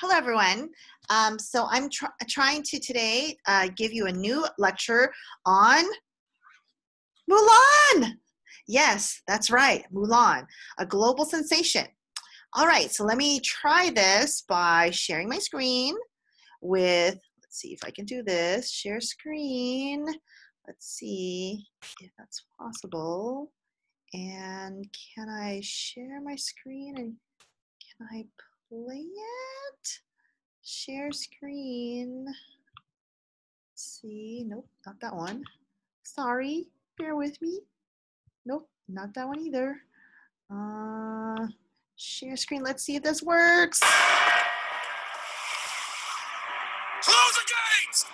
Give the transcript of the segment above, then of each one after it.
Hello, everyone. Um, so I'm tr- trying to today uh, give you a new lecture on Mulan. Yes, that's right, Mulan, a global sensation. All right, so let me try this by sharing my screen with, let's see if I can do this, share screen. Let's see if that's possible. And can I share my screen and can I play it? Share screen. Let's see, nope, not that one. Sorry, bear with me. Nope, not that one either. Uh, share screen, let's see if this works. Close the gates!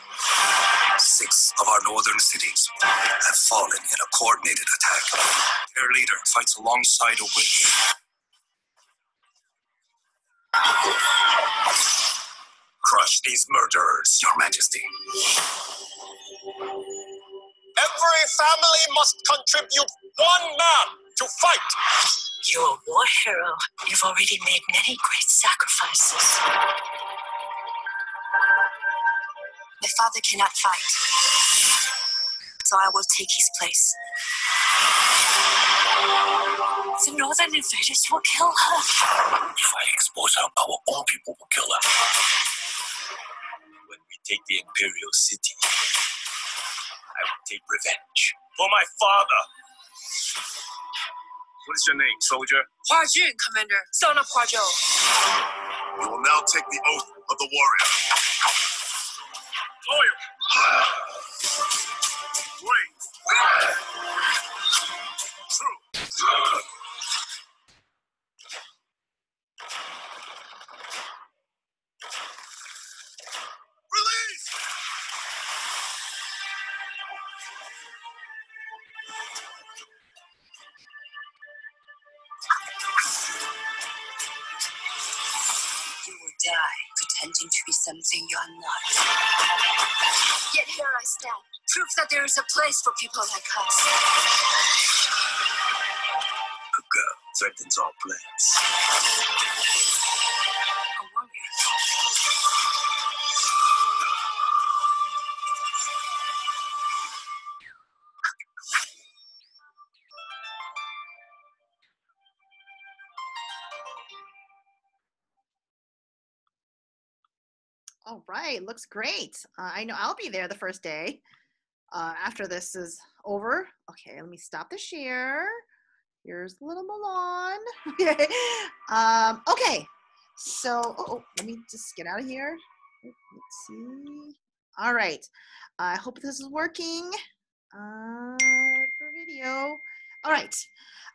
Six of our northern cities have fallen in a coordinated attack. Their leader fights alongside a witch. These murderers, Your Majesty. Every family must contribute one man to fight. You're a war hero. You've already made many great sacrifices. My father cannot fight, so I will take his place. The northern invaders will kill her. If I expose her, our own people will kill her. Take the Imperial City, I will take revenge for my father. What is your name, soldier? Hua Jun, Commander. Son of Hua Zhou. You will now take the oath of the warrior. Loyal. Brave. True. Something you are not. Yet here I stand, proof that there is a place for people like us. A girl threatens our plans. Right, looks great. Uh, I know I'll be there the first day uh, after this is over. Okay, let me stop the share. Here's little Mulan. okay. Um, okay, so oh, oh, let me just get out of here. Let's see. All right, I hope this is working uh, for video. All right.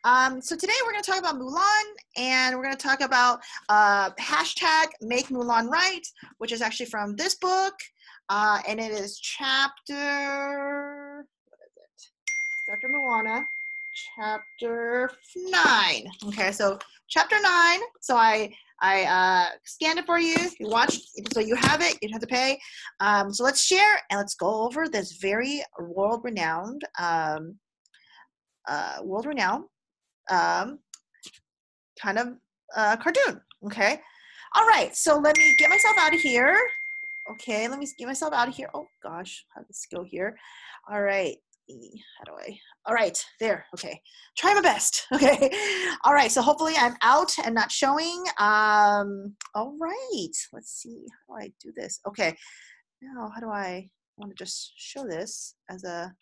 Um, so today we're going to talk about Mulan, and we're going to talk about uh, hashtag Make Mulan Right, which is actually from this book, uh, and it is chapter. What is it? Dr. Moana, chapter nine. Okay, so chapter nine. So I I uh, scanned it for you. You watched, so you have it. You have to pay. Um, so let's share and let's go over this very world-renowned, um, uh, world-renowned um, kind of uh, cartoon. Okay. All right. So let me get myself out of here. Okay. Let me get myself out of here. Oh gosh, how does this go here? All right. How do I? All right. There. Okay. Try my best. Okay. All right. So hopefully I'm out and not showing. Um. All right. Let's see. How do I do this? Okay. Now, how do I want to just show this as a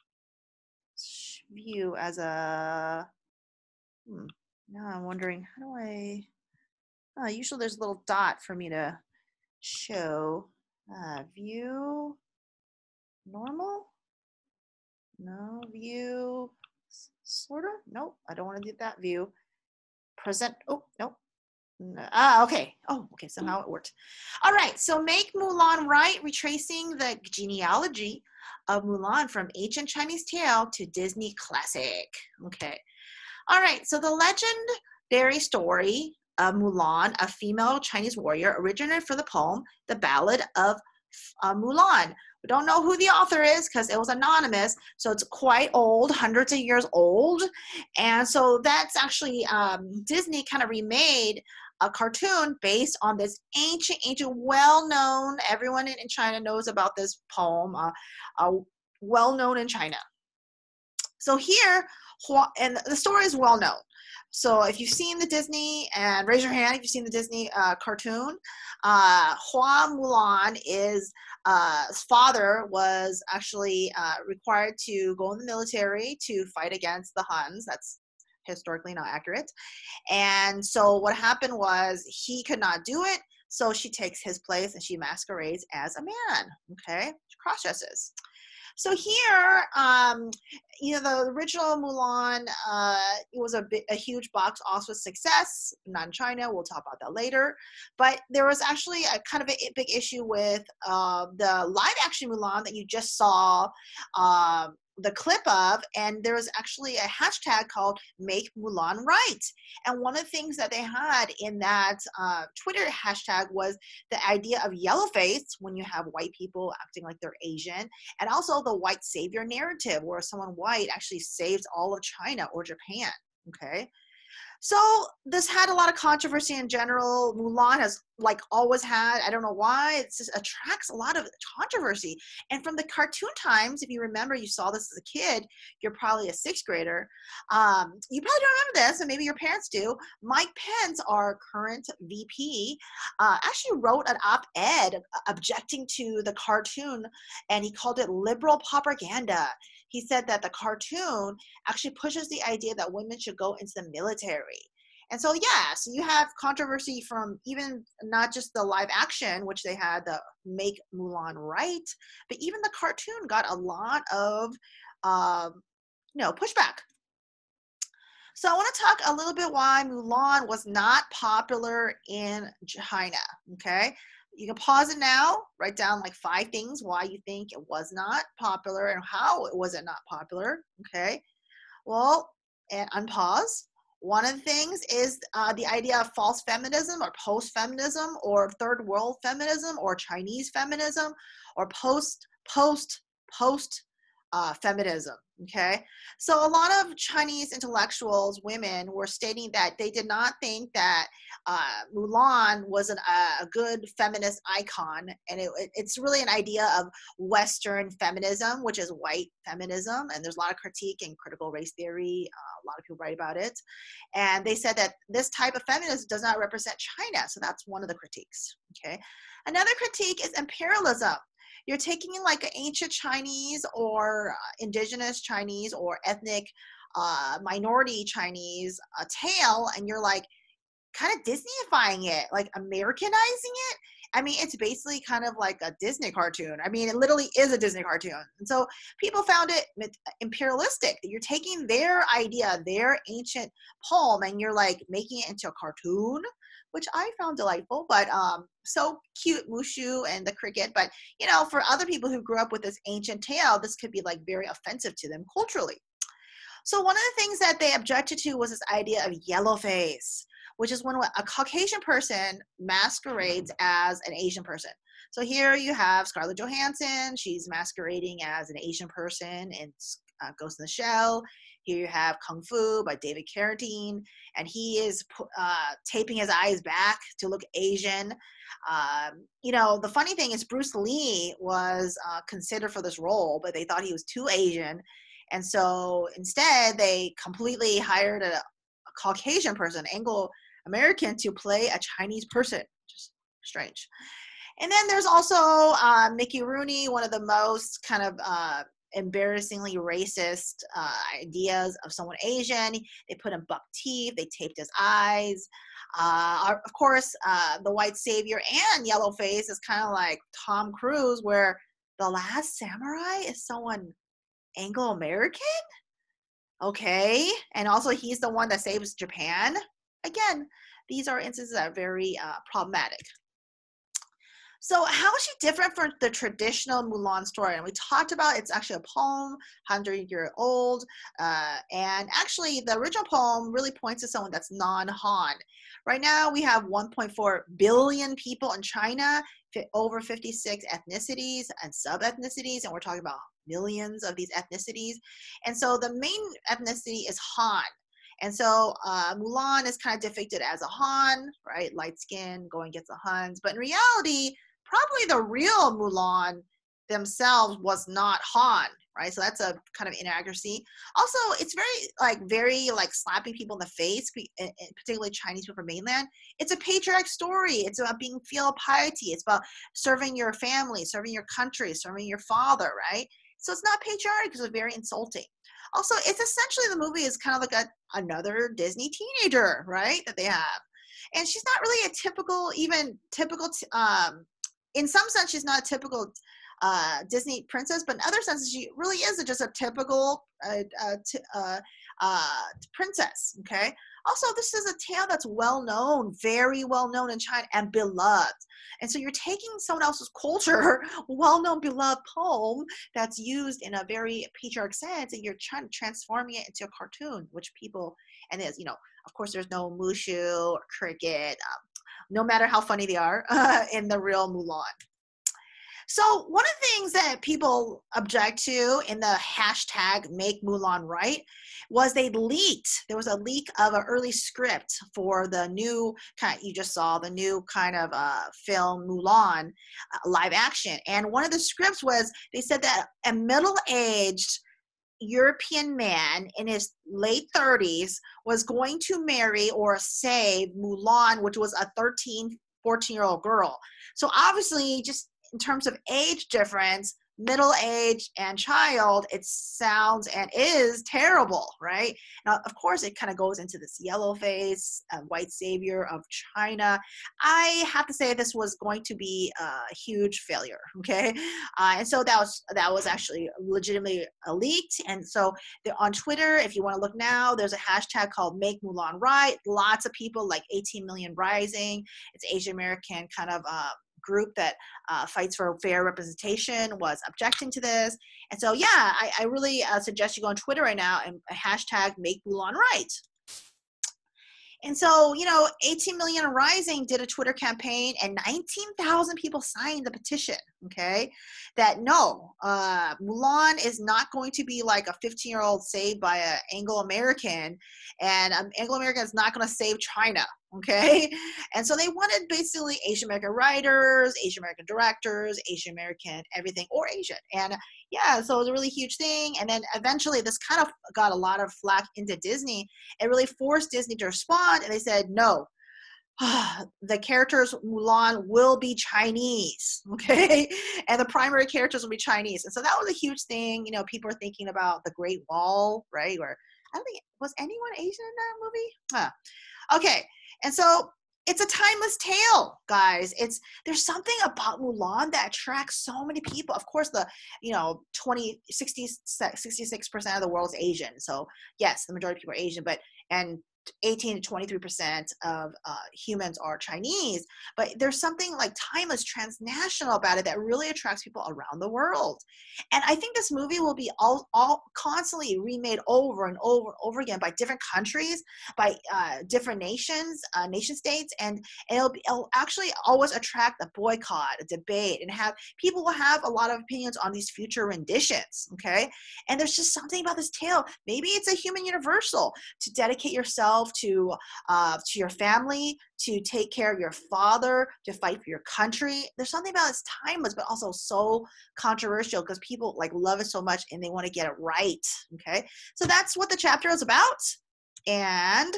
view as a Hmm. Now I'm wondering, how do I? Uh, usually there's a little dot for me to show. Uh, view, normal? No, view, sort of? Nope, I don't want to do that view. Present, oh, nope. No, ah, okay. Oh, okay, somehow it worked. All right, so make Mulan right, retracing the genealogy of Mulan from ancient Chinese tale to Disney classic. Okay. All right, so the legendary story of Mulan, a female Chinese warrior, originated for the poem The Ballad of uh, Mulan. We don't know who the author is because it was anonymous, so it's quite old, hundreds of years old. And so that's actually um, Disney kind of remade a cartoon based on this ancient, ancient, well-known. Everyone in, in China knows about this poem. Uh, uh, well known in China. So here, and the story is well known. So if you've seen the Disney, and raise your hand if you've seen the Disney uh, cartoon, uh, Hua Mulan is uh, his father was actually uh, required to go in the military to fight against the Huns. That's historically not accurate. And so what happened was he could not do it. So she takes his place and she masquerades as a man. Okay, cross dresses. So here, um, you know, the original Mulan, uh, it was a, bit, a huge box office success, not in China. We'll talk about that later. But there was actually a kind of a big issue with uh, the live action Mulan that you just saw uh, the clip of, and there was actually a hashtag called Make Mulan Right. And one of the things that they had in that uh, Twitter hashtag was the idea of yellow face when you have white people acting like they're Asian, and also the white savior narrative where someone white actually saves all of China or Japan. Okay. So this had a lot of controversy in general. Mulan has like always had. I don't know why. It just attracts a lot of controversy. And from the cartoon times, if you remember, you saw this as a kid. You're probably a sixth grader. Um, you probably don't remember this, and maybe your parents do. Mike Pence, our current VP, uh, actually wrote an op-ed objecting to the cartoon, and he called it liberal propaganda he said that the cartoon actually pushes the idea that women should go into the military. And so, yeah, so you have controversy from even not just the live action, which they had the Make Mulan Right, but even the cartoon got a lot of, um, you know, pushback. So I want to talk a little bit why Mulan was not popular in China. Okay, you can pause it now, write down like five things why you think it was not popular and how it wasn't not popular. Okay. Well, and unpause. One of the things is uh, the idea of false feminism or post feminism or third world feminism or Chinese feminism or post, post, post uh, feminism. Okay, so a lot of Chinese intellectuals, women, were stating that they did not think that uh, Mulan was an, uh, a good feminist icon, and it, it's really an idea of Western feminism, which is white feminism, and there's a lot of critique and critical race theory. Uh, a lot of people write about it, and they said that this type of feminism does not represent China, so that's one of the critiques. Okay, another critique is imperialism you're taking like an ancient Chinese or uh, indigenous Chinese or ethnic uh, minority Chinese uh, tale, and you're like kind of Disneyifying it, like Americanizing it. I mean, it's basically kind of like a Disney cartoon. I mean, it literally is a Disney cartoon. And so people found it imperialistic that you're taking their idea, their ancient poem, and you're like making it into a cartoon which I found delightful. But um, so cute, Mushu and the cricket. But you know, for other people who grew up with this ancient tale, this could be like very offensive to them culturally. So one of the things that they objected to was this idea of yellow face, which is when a Caucasian person masquerades as an Asian person. So here you have Scarlett Johansson. She's masquerading as an Asian person in uh, Ghost in the Shell. Here you have Kung Fu by David Carradine, and he is uh, taping his eyes back to look Asian. Um, you know, the funny thing is Bruce Lee was uh, considered for this role, but they thought he was too Asian. And so instead, they completely hired a, a Caucasian person, Anglo American, to play a Chinese person. Just strange. And then there's also uh, Mickey Rooney, one of the most kind of uh, embarrassingly racist uh, ideas of someone Asian. They put in buck teeth, they taped his eyes. Uh, of course, uh, the white savior and yellow face is kind of like Tom Cruise, where the last samurai is someone Anglo American. Okay, and also he's the one that saves Japan. Again, these are instances that are very uh, problematic. So how is she different from the traditional Mulan story? And we talked about it's actually a poem, 100 year old. Uh, and actually, the original poem really points to someone that's non Han. Right now, we have 1.4 billion people in China, over 56 ethnicities and sub ethnicities, and we're talking about millions of these ethnicities. And so the main ethnicity is Han. And so uh, Mulan is kind of depicted as a Han, right? Light skin, going against the Huns. But in reality, probably the real Mulan themselves was not Han, right? So that's a kind of inaccuracy. Also, it's very like very like slapping people in the face, particularly Chinese people from mainland. It's a patriotic story. It's about being filial piety. It's about serving your family, serving your country, serving your father, right? So it's not patriotic it's very insulting. Also, it's essentially the movie is kind of like a another Disney teenager, right? That they have, and she's not really a typical, even typical. Um, in some sense, she's not a typical uh, Disney princess, but in other senses, she really is just a typical uh, uh, uh, uh, princess. Okay. Also, this is a tale that's well known, very well known in China and beloved. And so you're taking someone else's culture, well known, beloved poem that's used in a very patriotic sense, and you're trying to transforming it into a cartoon, which people, and there's, you know, of course, there's no Mushu or cricket, um, no matter how funny they are uh, in the real Mulan. So one of the things that people object to in the hashtag Make Mulan Right was they leaked. There was a leak of an early script for the new kind. Of, you just saw the new kind of uh, film Mulan uh, live action, and one of the scripts was they said that a middle-aged European man in his late 30s was going to marry or save Mulan, which was a 13, 14 year old girl. So obviously, just in terms of age difference, middle age and child, it sounds and is terrible, right? Now, of course, it kind of goes into this yellow face, uh, white savior of China. I have to say this was going to be a huge failure, okay? Uh, and so that was that was actually legitimately leaked. And so on Twitter, if you want to look now, there's a hashtag called Make Mulan Right. Lots of people, like 18 million rising. It's Asian American kind of uh, group that uh, fights for fair representation was objecting to this. And so, yeah, I, I really uh, suggest you go on Twitter right now and hashtag make Mulan right. And so, you know, 18 million rising did a Twitter campaign and 19,000 people signed the petition, okay? That no, uh, Mulan is not going to be like a 15 year old saved by an Anglo American, and um, Anglo American is not going to save China, okay and so they wanted basically asian american writers asian american directors asian american everything or asian and yeah so it was a really huge thing and then eventually this kind of got a lot of flack into disney it really forced disney to respond and they said no the characters Mulan will be Chinese, okay? And the primary characters will be Chinese. And so that was a huge thing. You know, people are thinking about the Great Wall, right? Where I don't think was anyone Asian in that movie? Huh. Okay. And so it's a timeless tale, guys. It's there's something about Mulan that attracts so many people. Of course, the you know 20, 60, 66% of the world's Asian. So yes, the majority of people are Asian, but and 18 to 23 percent of uh, humans are Chinese, but there's something like timeless, transnational about it that really attracts people around the world. And I think this movie will be all, all constantly remade over and over and over again by different countries, by uh, different nations, uh, nation states, and, and it'll, be, it'll actually always attract a boycott, a debate, and have people will have a lot of opinions on these future renditions. Okay, and there's just something about this tale. Maybe it's a human universal to dedicate yourself yourself, to uh, to your family, to take care of your father, to fight for your country. There's something about it's timeless, but also so controversial because people like love it so much and they want to get it right. Okay, so that's what the chapter is about and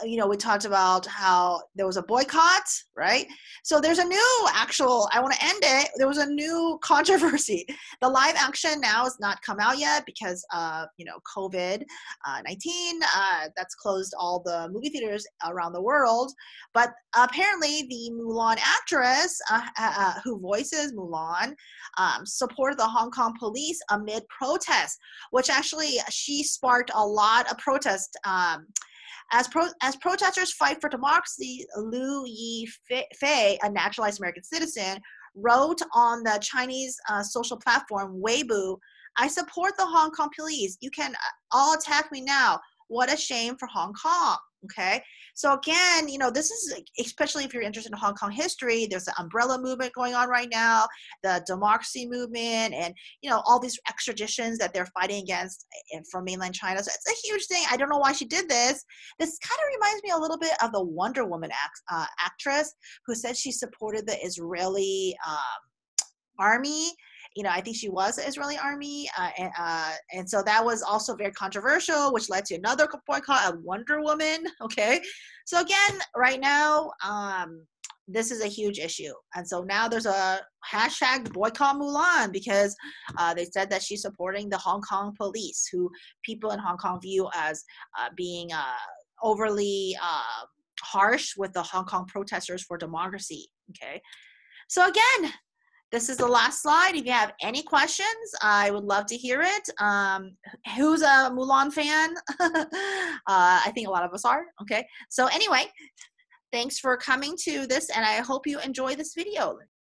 uh, you know we talked about how there was a boycott right? So there's a new actual i want to end it there was a new controversy. The live action now has not come out yet because of you know covid uh, 19 uh, that's closed all the movie theaters around the world. But apparently the mulan actress uh, uh, uh who voices mulan um, supported the hong kong police amid protests which actually she sparked a lot of protest um, as, pro- as protesters fight for democracy, Liu Yifei, a naturalized American citizen, wrote on the Chinese uh, social platform Weibo, I support the Hong Kong police. You can uh, all attack me now. What a shame for Hong Kong. Okay. So again, you know, this is especially if you're interested in Hong Kong history, there's the umbrella movement going on right now, the democracy movement, and you know, all these extraditions that they're fighting against eh, from mainland China. So it's a huge thing. I don't know why she did this. This kind of reminds me a little bit of the Wonder Woman act, uh, actress who said she supported the Israeli um, army you know, I think she was Israeli army, uh, and, uh, and so that was also very controversial, which led to another boycott of Wonder Woman. Okay, so again, right now, um, this is a huge issue, and so now there's a hashtag boycott Mulan because uh, they said that she's supporting the Hong Kong police, who people in Hong Kong view as uh, being uh, overly uh, harsh with the Hong Kong protesters for democracy. Okay, so again, this is the last slide. If you have any questions, I would love to hear it. Um, who's a Mulan fan? uh, I think a lot of us are. Okay. So anyway, thanks for coming to this, and I hope you enjoy this video.